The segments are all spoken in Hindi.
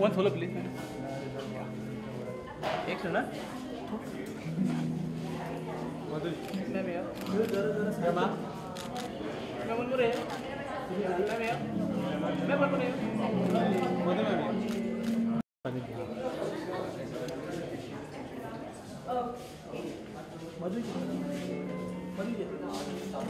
वन सोलो प्लीज़ एक सुन ना मैं भैया मैं बोल रहे मैं भैया मैं बोल रहे मधु मधु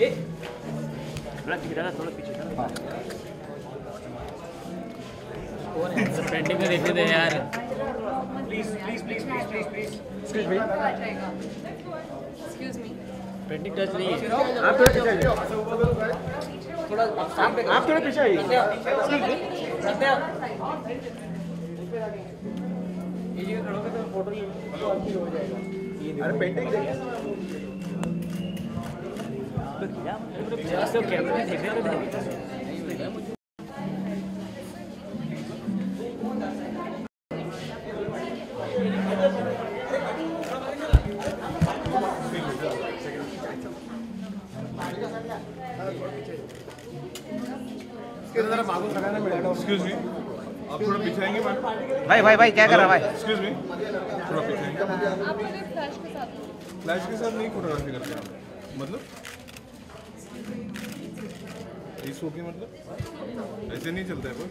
ए थोड़ा पीछे थोड़ा पीछे कौन है पेंटिंग में देखने दे यार please please please please please please excuse me excuse me painting touch नहीं है आप थोड़ा पीछे आइए। थोड़ा आप आप थोड़ा पीछे आइए। ये जगह खड़ोगे तो फ़ोटो हो जाएगा। अरे पेंटिंग देखिए तो कैमरे में देख रहे थे जरा मागून Excuse me. आप थोड़ा पीछे भाई भाई भाई क्या कर रहा है भाई? एक्सक्यूज मी थोड़ा पीछे फ्लैश के साथ फ्लैश के साथ नहीं फोटोग्राफी करते मतलब? इस मतलब? ऐसे नहीं चलता है बस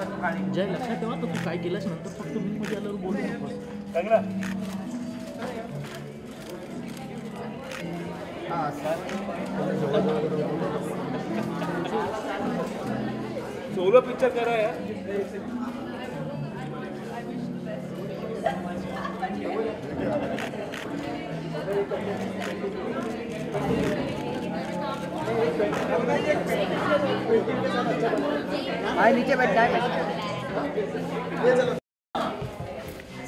जय लक्षात ठेवा तर तू काय केलंस नंतर फक्त मी मध्ये आल्यावर बोलू सोलो पिक्चर करा भाई नीचे बैठ जाए।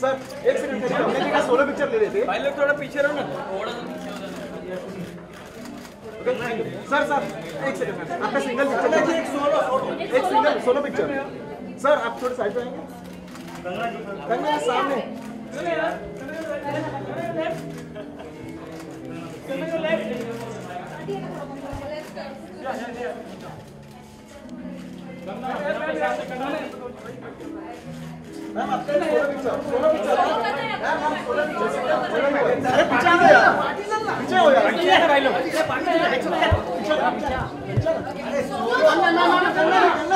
सर एक सेकंड मेरी कंपनी का सोलो पिक्चर ले लेते भाई लोग थोड़ा पीछे रहो ना। थोड़ा सर सर एक सेकंड आपका सिंगल पिक्चर एक सोलो एक सिंगल सोलो पिक्चर सर आप थोड़े साइड पे आएँगे। कंगना सामने। मैम आपका solo picture solo picture ma'am हम सोलो पिक्चर अरे पीछे आ यार पीछे हो। यार पीछे है भाई लोग पीछे पीछे पीछे अरे सोलो ना ना ना ना